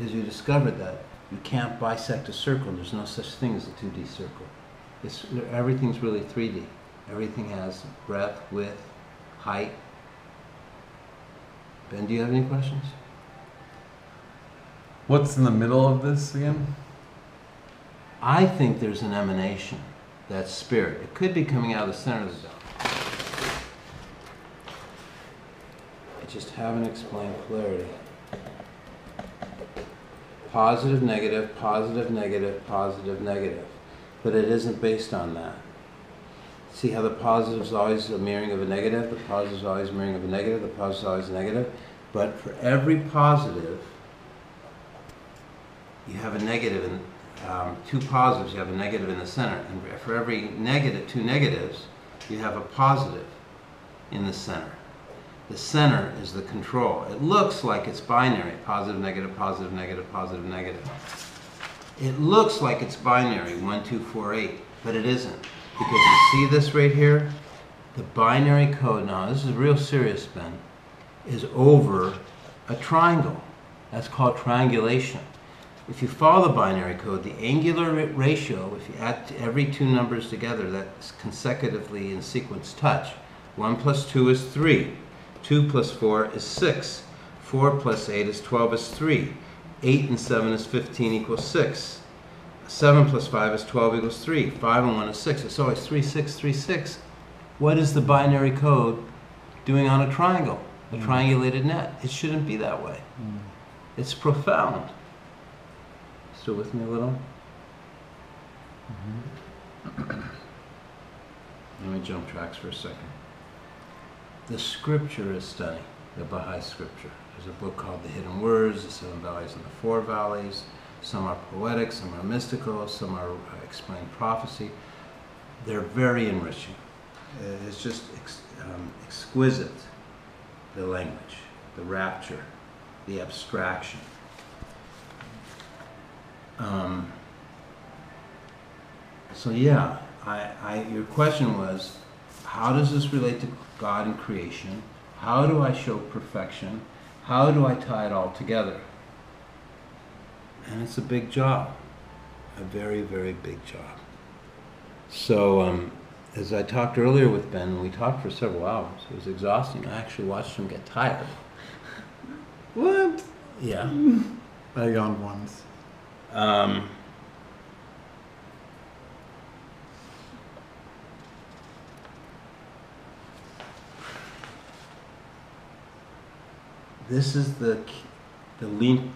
Because you discovered that you can't bisect a circle, there's no such thing as a 2D circle. It's, everything's really 3D. Everything has breadth, width, height. Ben, do you have any questions? What's in the middle of this again? I think there's an emanation, that's spirit. It could be coming out of the center of the dome. I just haven't explained polarity. Positive, negative, positive, negative, positive, negative. But it isn't based on that. See how the positive is always a mirroring of a negative, the positive is always a mirroring of a negative, the positive is always negative. But for every positive, you have a negative in, um, two positives, you have a negative in the center. And for every negative, two negatives, you have a positive in the center. The center is the control. It looks like it's binary, positive, negative, positive, negative, positive, negative. It looks like it's binary, one, two, four, eight, but it isn't. Because you see this right here? The binary code, now this is real serious, Ben, is over a triangle. That's called triangulation. If you follow the binary code, the angular ratio, if you add every two numbers together that consecutively in sequence touch, 1 plus 2 is 3, 2 plus 4 is 6, 4 plus 8 is 12 is 3, 8 and 7 is 15 equals 6, 7 plus 5 is 12 equals 3, 5 and 1 is 6. It's always 3, 6, 3, 6. What is the binary code doing on a triangle, a mm. triangulated net? It shouldn't be that way. Mm. It's profound. Still with me a little? Mm-hmm. Let me jump tracks for a second. The scripture is stunning, the Baha'i scripture. There's a book called The Hidden Words, The Seven Valleys and the Four Valleys. Some are poetic, some are mystical, some are uh, explain prophecy. They're very enriching. Uh, It's just ex- um, exquisite, the language, the rapture, the abstraction. Um, so yeah, I, I, your question was, how does this relate to God and creation? How do I show perfection? How do I tie it all together? And it's a big job, a very, very big job. So, um, as I talked earlier with Ben, we talked for several hours. It was exhausting. I actually watched him get tired. What? Yeah. I yawned once. Um, this is the the lin,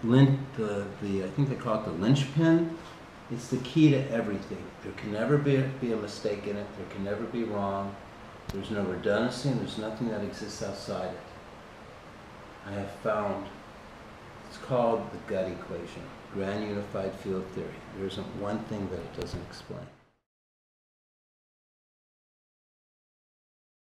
the, the I think they call it the linchpin. It's the key to everything. There can never be a, be a mistake in it. There can never be wrong. There's no redundancy, and there's nothing that exists outside it. I have found it's called the gut equation, grand unified field theory. There isn't one thing that it doesn't explain.